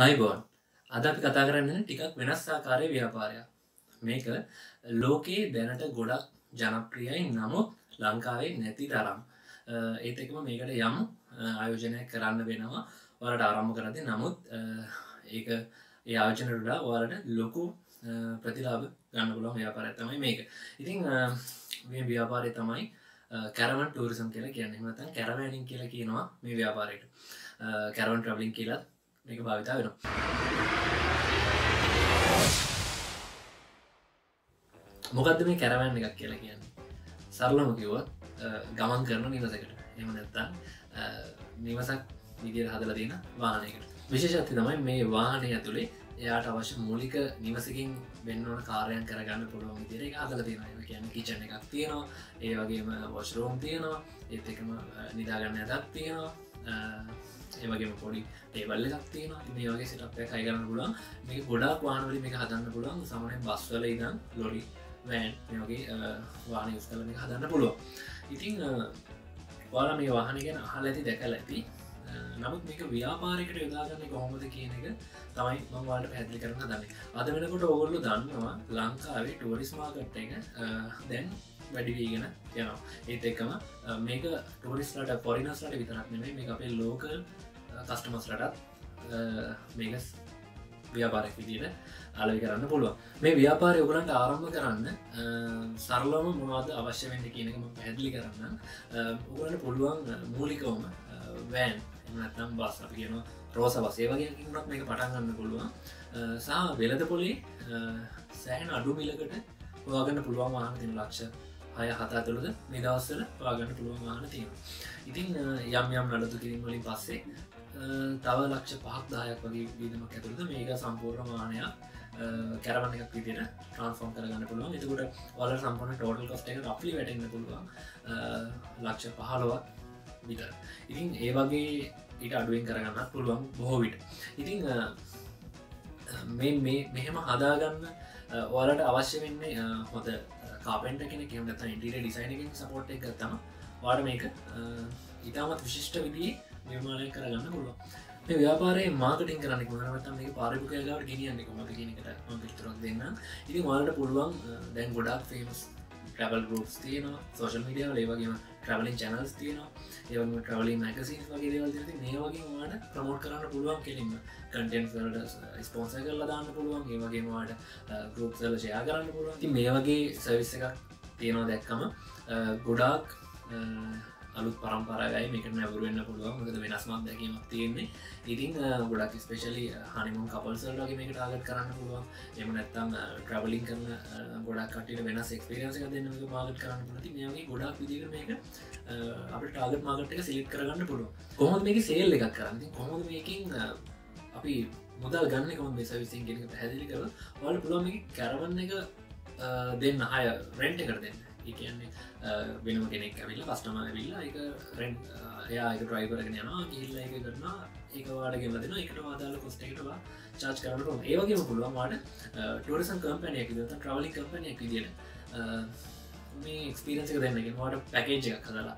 අයිබෝන් අද අපි කතා කරන්න ටිකක් වෙනස් ආකාරය ව්‍යාපාරයක්. මේක ලෝකයේ දැනට ගොඩක් ජනප්‍රියයි. නමුත් ලංකාවේ නැති තරම්. ඒත් එකම මේකට යම් ආයෝජනය කරන්න වෙනවා. වලට ආරම්භ කරති නමුත් ඒක ඒ ආයෝජනටඩා වාලට ලොකු ප්‍රතිලාබ ගන්න පුලොන් ව්‍යාපාරය තමයි මේක. ඉතිං මේ ව්‍යාපාරය තමයි කැරවන් ටූරිසම් කියලා කියන්න. මතන් කැරවෑනින් කියලා කියනවා මේ ව්‍යාපාරයට. කැරවන් ට්‍රවලින් කියලත් මේක භාවිතා වෙන මොකක්ද මේ කැරවැන්න එකක් කියලා කියන්න සරලම කිව්වත් ගමන් කරන නිවසකට එම නැත්තා නිවසක් විදිර හදල තියෙන වාහනයකට විශේෂත්ති තමයි මේ වාහනය ඇතුළේ එයාට අවශ්‍ය මූලික නිවසකින් වෙන්නවන කාරයන් කරගන්න පුළුවන් විදිර එක අදල තියෙන කියන්න කිචන එකක් තියෙනවා ඒ වගේම වොස්රෝම් තියෙනවා ඒත් එකම නිදාගන්න ඇතත් තියෙනවා ඒවගේ පොඩි ටේබල්ල එකක් තියෙන මේ වගේ සිටපය කයි කරන්න පුලන් මේ ගොඩක් වානවලි මේ හදන්න පුළන් සමන බස්වල ඉදන් ලොඩි වෑන් මේගේ වාන යස් කලන හදන්න පුළුව ඉතිං වාලා මේ වාහන ගැන අහල ඇති දැකල ඇති. නමුත් මේක ව්‍යාපාරකට යොදාගන්න කොහොමද කියන එක තමයි මංවාට පැදිලි කරන්න දන්න අද වෙනකොට ඔගොල්ලු දන්නවා ලංකාවේ ටෝරිස් මාකට් එක දැන් වැඩිවීගෙන යනවා. ඒත් එක්කම මේක ටෝරිස්ලට පොරිනස්ලට විතරක් නෙමේ මේ අපේ ලෝකල් කස්ටමස්ලටත් මේක ව්‍යාපාරක් විදිට අලවි කරන්න පුළුව මේ ව්‍යාපාරය ඔගලන්ට ආරම්භ කරන්න සරලම මොනවාද අවශ්‍ය වෙන්න කියනකම පැදිලි කරන්න ඔගලට පුළුවන් මූලිකවම වෑන් එනත්නම් බස් අපි කියන රෝස වසේ වගේ කිනත් මේක පටන්ගන්න පුළුවන්. සහ වෙලද පොලේ සෑහන් අඩු මිලකට ඔයාගන්න පුළුවන් වාහන තින ලක්ෂ හය හතා තුළද නිදවස්සල පාගන්න පුළුවන් වාහන තියෙන ඉතින් යම් යම් නඩතු කිරීම වලින් පස්සේ තව ලක්ෂ පහක් දායක් වගේ වීදමක් ඇතුළද මේක සම්පූර්ණ මානයක් කැරවන්න එකක් විදිට ට්‍රන්ස්ෆෝම් කරගන්න පුළුවන්. එතකොට වල සම්පන ටෝටල් කොස්ට එක අපලි වැටන්න පුළුවන් ලක්ෂ පහලොවත් විතර. ඉතින් ඒ වගේ ඊට අඩුවෙන් කරගන්න පුළුවන් බොහෝවිට ඉතිං මේ මෙහෙම හදාගන්න ඔයාලට අවශ්‍ය වෙන්නේ හොද කාපෙන්ට කෙන කියමට ඉන්ටිර ඩිසයිනකින් සපෝට් එක ගත්තම වාඩ මේක ඉතාමත් විශිෂ්ට විදිී නිර්මාණය කරගන්න පුළුව මේ ව්‍යාපාරය මාකටින් කරන්න මනවත මේ පාරිපුකයාවට ගෙනියන්න කොමට කියනකට පිතුරක් දෙන්න ඉති මාලට පුළුවන් දැන් ගොඩක් ෆේමස් ට්‍රවල් ගරුප්ස් තියෙනවා සෝශල් මිඩිය ලේවගේම ට්‍රවලින් චනල්ස් තියෙනවා ඒවම ට්‍රවලින් මැකසි වගේ දේවල් ති මේ වගේ වාට ප්‍රමෝට් කරන්න පුළුවන් කෙලින්ම කටෙන්ට ස්පෝන්ස කරලා දාන්න පුළුවන් ඒවගේ වාට ගරුප් සල ෂයා කරන්න පුළුවන්. ති මේ වගේ සවිස්ස එකක් තියෙනවා දැක්කම ගොඩාක් අලුත් පරම්පරගයි මේක නැවරුවෙන්න්න පුළුවන්. මකද වෙනස්මක් දැකීමක් තියෙන්නේ. ඉතින් ගොඩක් ස්පේශලි හනිමුන් කපල්සල්ගේ මේක ටාගට කරන්න පුළුවන්. එම නැත්තම් ට්‍රවලින් කරන ගොඩක් කටට වෙනස් එක්ස්පිරියන්ස දෙන්න මාගට කරන්න පුලති මේගේ ගොඩක් විදිර මේක අප ටාගට මාගට එක සිලිත් කරගන්න පුළුව කොහොම මේක සේල් එකක් කරන්න? කොහොම මේකින් අපි මුදල් ගන්න කොම බෙසවිසින් ගෙනක පැදිලි කර වල පුළුවන් කැරවන්න එක දෙන්න අය රෙන්ට් කර දෙන්න. කියන්නේ වෙනම කෙනෙක් ඇවිල්ල කස්ටම ඇවිල්ලා එක රෙන් එයා එක ට්‍රයිවරගෙන යනවා ගිල්ල එක කරන ඒකවාට ගෙවදෙන එකට වාදාල කොස්ටේටවා චාච් කරනට ඒවගේම පුළුවන් වාට ටෝරිසන් කම්පනයක් ද ට්‍රවලි කම්පනයක් විදිට මේ එක්ස්පිරන්සක දෙන්නගෙන වාට පැකේජ් එකක් කදලා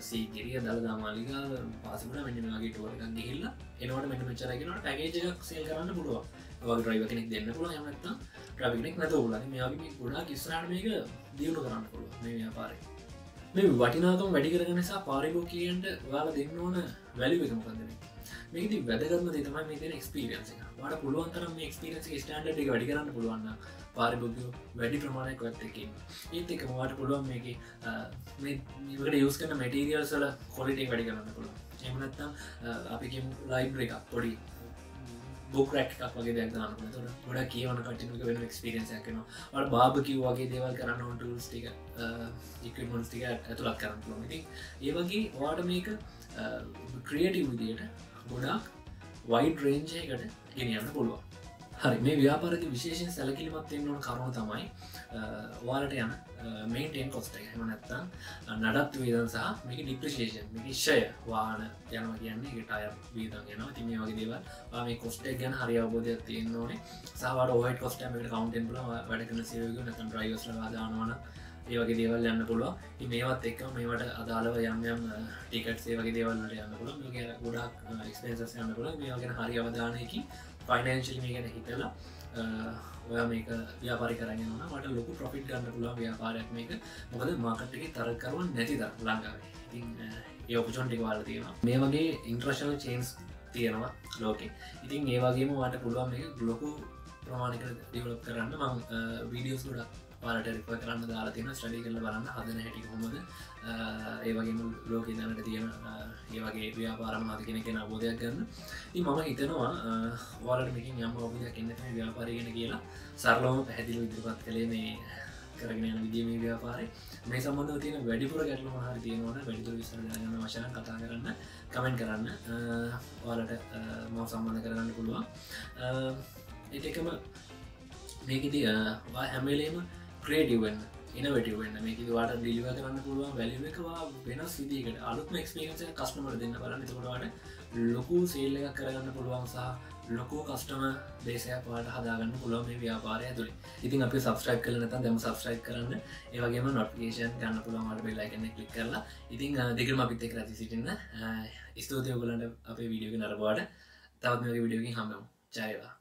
සීගිරිය දළදා මාලිකා පාසකට මෙන්නගේ ටෝරක ගහිල්ලා එනවට මෙට මෙචරගෙනට පැකේජක් සේල් කරන්න පුළුවන්. වගේ ්‍රයිව කෙනෙක් දෙන්න පුළ හමත්තා ්‍රවිනෙක් නැත ල මේගේ ගොඩා කිස්රට මේක දියුණු කරන්න පුළුව මේ ව්‍යාපාරය මේ වටිනාකම් වැඩි කරගෙන නිසා පාරිභෝකීන්ට වාල දෙන්න ඕන වැලි එකම පන්දන මේකති වැදගත්ම තමයි මේ තියෙන එක්ස්පිරියන්ස වට පුළුවන් තරම මේ එක්ස්පිරියන්ස ස්ටන්ඩ එක වැඩි කරන්න පුළුවන්න පාරිභෝග වැඩි ප්‍රමාණයක් වත්තකින් ඒත් එක මවාට පුළුවන් මේක මේකට යස් කන මැටීරියල්සල කොලිටේ වැඩි කරන්න පුළුව එමනත්තම් අපි ලයිබ්‍ර එකක් පොඩි බොක්රක් වගේ දැක්ගන්න තුර ගොඩ කියවන කටික වෙන ක්ස්පිරෙන්න්සයක් කෙනවා ට බාබකිව වගේ දේවල් කරන්න ඔන්ටස් ටික ඉක්මන්ස් ටික ඇතුළත් කරන්න ලොමති ඒවගේ වාට මේක ක්‍රියටව විදියට ගොඩක් වයිඩ රේන්ජයකට ගෙනියන්න පුළුවන්. හරි මේ ව්‍යාපාරති විශේෂෙන් සැලකිලිමත් එන්නවන කරුණු තමයි වාලට යන මේටෙන් කොස්ට හම නැත්තම් නඩත් වේදන් සහ මේක ඩිප්‍රශේෂන් මිනිශ්ෂය වාන යනවා කියන්නේ ටය වීදන් ගෙන තිම වගේ දේව මේ කොස්ටක් ගැන හරි අවබෝධයක් තියෙන්න්නවනේ සාවට ඔහට කොස්ට මට කවන්ටෙන් ල වැඩ කන සයක නතන් ්‍රයිවස් දානවන ඒවගේ දේවල් යන්න පුළුව මේවත් එක්ක මේවට අදාළව යම් යම් ටිකට් සේවගේ දේවල්ලට යන්න පුළ මේ ගොඩක් එක්ස්පේන්සස් යන්න පුළ මේ ගෙන හරි අවධානයකි ෆයිනන්ශල් මේ ගැන හිතලා ඔය මේක ව්‍යාපාරි කරන්න මට ලොකු ප්‍රොෆිට් ගන්න පුළුව ව්‍යාපාරයක් මේක. මොකද මාකට්ටක තරකරුවන් නැතිද ලංකාවේ. ඉතින් ඒ ඔපචොන්ටික වාල තියෙනවා. මේ වගේ ඉන්ට්‍රශනල් චේන්ස් තියෙනවා ලෝකෙ. ඉතින් ඒවාගේම වාට පුළුවන් මේ ලොකු ප්‍රමාණික ඩිවලප් කරන්න මං වීඩියෝස් ගොඩක් පාලට රිප කරන්න දාලා තියෙන ස්ටඩි කරල බලන්න. හදන හැටි හොමද ඒවගේම ලෝක දනට තියෙන ඒවගේ ව්‍යාපාරමාත කෙන කෙන අබෝධයක් ගන්න. ති මම හිතනවා වාලට මේකින් යම් ඔබදයක් එන්න ව්‍යාපාරගෙන කියලා. සරලෝම පැහැදිලි විදිරිපත් කළේ මේ කරගෙන යන විදිීම ව්‍යාපාරය. මේ සම්බන්ධ තියෙන වැඩිපුර ගැටලු මහර තියෙනවන වැඩිදුර විසරගන්න වශන කතා කරන්න කමෙන්ට කරන්න. ඔයාලට මව සම්බන්ධ කරන්න පුළුවන්. ඒකම මේකති හැමලේම ක්‍රේඩිවෙන් ඉනවටවෙන්න මේක වාට ඩිලිව කරන්න පුළුවන් වැලිව එකවා වෙනස් විදිකට අලුත්ම එක්ස්පේන්ස කස්ටමට දෙන්න බලන්න. තකොටවාට ලොකු සේල්ල එකක් කරගන්න පුළුවන් සහ ලොකෝ කස්ටම බේසයක් පාට හදාගන්න පුළුවන් මේ ව්‍යාපාරය තුළ ඉතින් අපි සබස්ට්‍රයි් කල නත දෙම සබස්ට්‍රයි් කරන්න. ඒවගේම නොටිකේෂන් ගන්න පුළුවන් මට බෙල්ලයිකන්න කලික් කරලා. ඉතින් දෙකම අපිත් එක් රති සිටින්න. ස්තූතියෝගලන්ට අපේ වීඩියෝක නරබවාට තවත් මේ විඩියෝකින් හමමු ජයවා